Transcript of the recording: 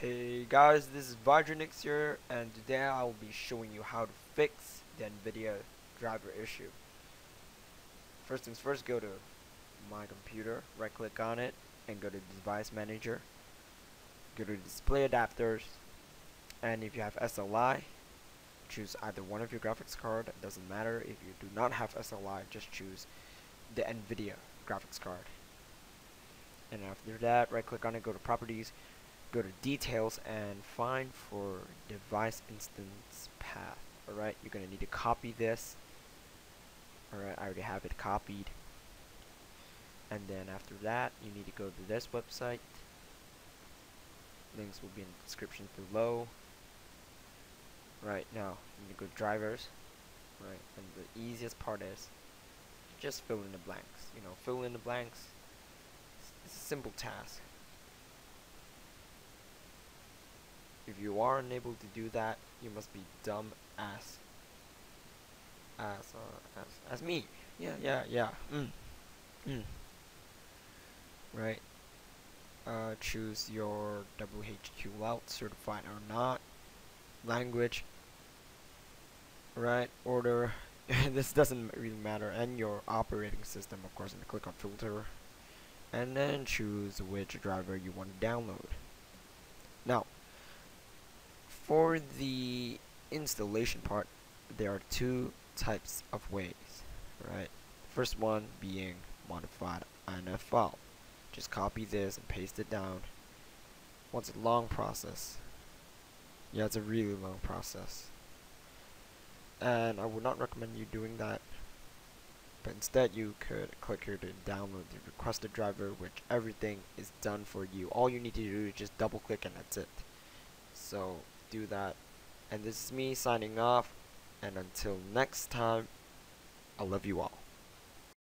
Hey guys, this is Vajranix here, and today I will be showing you how to fix the NVIDIA driver issue. First things first, go to My Computer, right click on it, and go to Device Manager. Go to Display Adapters, and if you have SLI, choose either one of your graphics card, it doesn't matter. If you do not have SLI, just choose the NVIDIA graphics card. And after that, right click on it, go to Properties, go to details and find for device instance path. Alright you're gonna need to copy this. Alright I already have it copied. And then after that you need to go to this website. Links will be in the description below. Right now you need to go drivers. Right and the easiest part is just fill in the blanks. You know fill in the blanks. It's a simple task If you are unable to do that, you must be dumb as as uh, as as me. Yeah, yeah, yeah. Mm. Mm. Right. Uh, choose your WHQL certified or not. Language. Right. Order. this doesn't really matter. And your operating system, of course. And click on filter. And then choose which driver you want to download. Now, for the installation part, there are two types of ways, right? First one being modified INF file. Just copy this and paste it down. Once a long process. Yeah, it's a really long process. And I would not recommend you doing that. But instead you could click here to download the requested driver which everything is done for you. All you need to do is just double click and that's it. So do that. And this is me signing off. And until next time, I love you all.